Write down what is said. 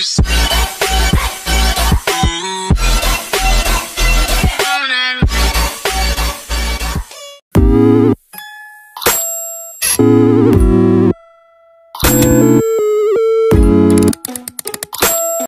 you